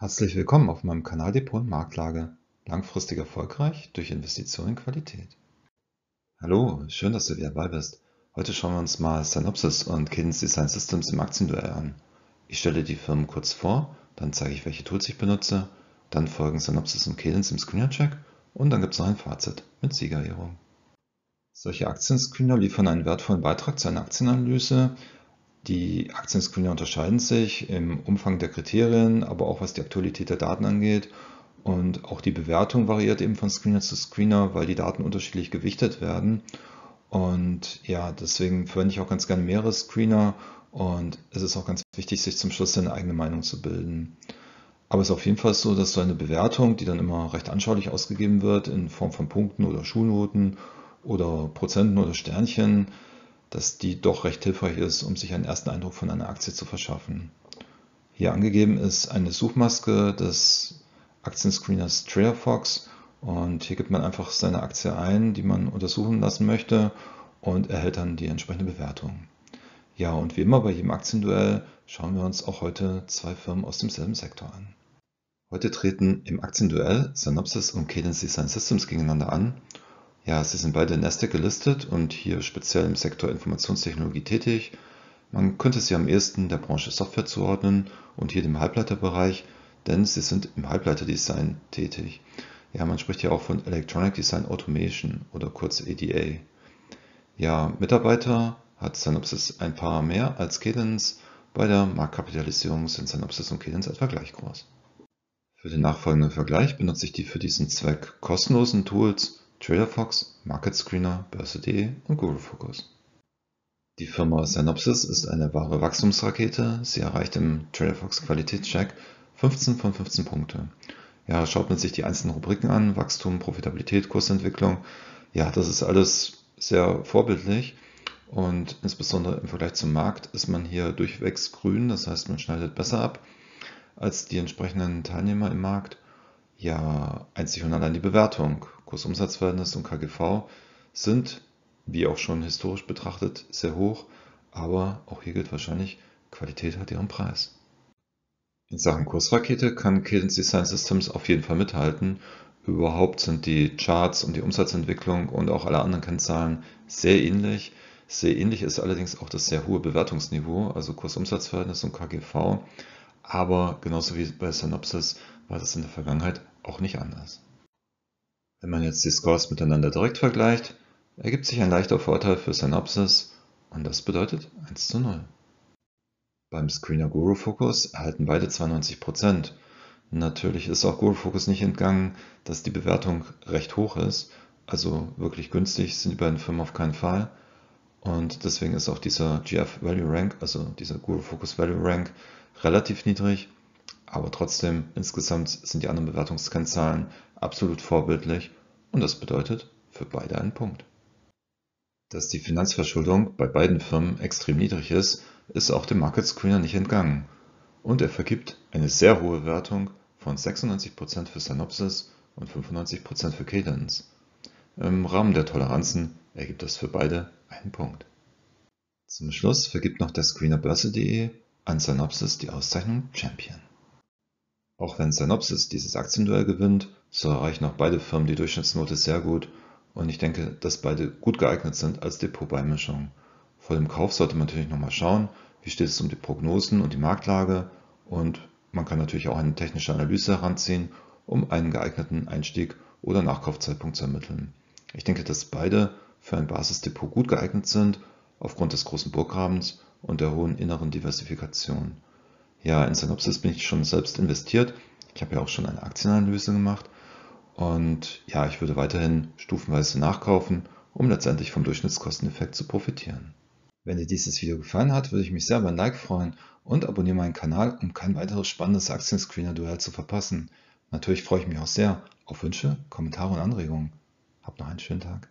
Herzlich willkommen auf meinem Kanal Depot und Marktlage. Langfristig erfolgreich durch Investitionen in Qualität. Hallo, schön, dass du wieder dabei bist. Heute schauen wir uns mal Synopsys und Cadence Design Systems im Aktienduell an. Ich stelle die Firmen kurz vor, dann zeige ich, welche Tools ich benutze, dann folgen Synopsys und Cadence im Screener-Check und dann gibt es noch ein Fazit mit Siegerehrung. Solche Aktienscreener liefern einen wertvollen Beitrag zu einer Aktienanalyse, die Aktienscreener unterscheiden sich im Umfang der Kriterien, aber auch was die Aktualität der Daten angeht. Und auch die Bewertung variiert eben von Screener zu Screener, weil die Daten unterschiedlich gewichtet werden. Und ja, deswegen verwende ich auch ganz gerne mehrere Screener. Und es ist auch ganz wichtig, sich zum Schluss seine eigene Meinung zu bilden. Aber es ist auf jeden Fall so, dass so eine Bewertung, die dann immer recht anschaulich ausgegeben wird, in Form von Punkten oder Schulnoten oder Prozenten oder Sternchen, dass die doch recht hilfreich ist, um sich einen ersten Eindruck von einer Aktie zu verschaffen. Hier angegeben ist eine Suchmaske des Aktienscreeners TraderFox und hier gibt man einfach seine Aktie ein, die man untersuchen lassen möchte und erhält dann die entsprechende Bewertung. Ja, und wie immer bei jedem Aktienduell schauen wir uns auch heute zwei Firmen aus demselben Sektor an. Heute treten im Aktienduell Synopsys und Cadence Design Systems gegeneinander an ja, sie sind beide in Nasdaq gelistet und hier speziell im Sektor Informationstechnologie tätig. Man könnte sie am ehesten der Branche Software zuordnen und hier dem Halbleiterbereich, denn sie sind im Halbleiterdesign tätig. Ja, man spricht hier auch von Electronic Design Automation oder kurz EDA. Ja, Mitarbeiter hat Synopsys ein paar mehr als Cadence. Bei der Marktkapitalisierung sind Synopsys und Cadence etwa gleich groß. Für den nachfolgenden Vergleich benutze ich die für diesen Zweck kostenlosen Tools TraderFox, Market Screener, Börse.de und Google Focus. Die Firma Synopsys ist eine wahre Wachstumsrakete. Sie erreicht im TraderFox Qualitätscheck 15 von 15 Punkte. Ja, schaut man sich die einzelnen Rubriken an, Wachstum, Profitabilität, Kursentwicklung. Ja, das ist alles sehr vorbildlich und insbesondere im Vergleich zum Markt ist man hier durchwegs grün, das heißt man schneidet besser ab als die entsprechenden Teilnehmer im Markt. Ja, einzig und allein die Bewertung Kursumsatzverhältnis und KGV sind, wie auch schon historisch betrachtet, sehr hoch, aber auch hier gilt wahrscheinlich, Qualität hat ihren Preis. In Sachen Kursrakete kann Cadence Design Systems auf jeden Fall mithalten. Überhaupt sind die Charts und die Umsatzentwicklung und auch alle anderen Kennzahlen sehr ähnlich. Sehr ähnlich ist allerdings auch das sehr hohe Bewertungsniveau, also Kursumsatzverhältnis und KGV. Aber genauso wie bei Synopsys war das in der Vergangenheit auch nicht anders. Wenn man jetzt die Scores miteinander direkt vergleicht, ergibt sich ein leichter Vorteil für Synopsys und das bedeutet 1 zu 0. Beim Screener Guru Focus erhalten beide 92%. Natürlich ist auch Guru Focus nicht entgangen, dass die Bewertung recht hoch ist, also wirklich günstig sind die beiden Firmen auf keinen Fall. Und deswegen ist auch dieser GF Value Rank, also dieser Guru Focus Value Rank, relativ niedrig. Aber trotzdem, insgesamt sind die anderen Bewertungskennzahlen absolut vorbildlich und das bedeutet für beide einen Punkt. Dass die Finanzverschuldung bei beiden Firmen extrem niedrig ist, ist auch dem Market Screener nicht entgangen und er vergibt eine sehr hohe Wertung von 96% für Synopsys und 95% für Cadence. Im Rahmen der Toleranzen ergibt das für beide einen Punkt. Zum Schluss vergibt noch der Screener Börse.de an Synopsys die Auszeichnung Champion. Auch wenn Synopsys dieses Aktienduell gewinnt, so erreichen auch beide Firmen die Durchschnittsnote sehr gut und ich denke, dass beide gut geeignet sind als Depotbeimischung. Vor dem Kauf sollte man natürlich nochmal schauen, wie steht es um die Prognosen und die Marktlage und man kann natürlich auch eine technische Analyse heranziehen, um einen geeigneten Einstieg oder Nachkaufzeitpunkt zu ermitteln. Ich denke, dass beide für ein Basisdepot gut geeignet sind, aufgrund des großen Burggrabens und der hohen inneren Diversifikation. Ja, in Synopsys bin ich schon selbst investiert. Ich habe ja auch schon eine Aktienanalyse gemacht. Und ja, ich würde weiterhin stufenweise nachkaufen, um letztendlich vom Durchschnittskosteneffekt zu profitieren. Wenn dir dieses Video gefallen hat, würde ich mich sehr über ein Like freuen und abonniere meinen Kanal, um kein weiteres spannendes Aktienscreener-Duell zu verpassen. Natürlich freue ich mich auch sehr auf Wünsche, Kommentare und Anregungen. Habt noch einen schönen Tag.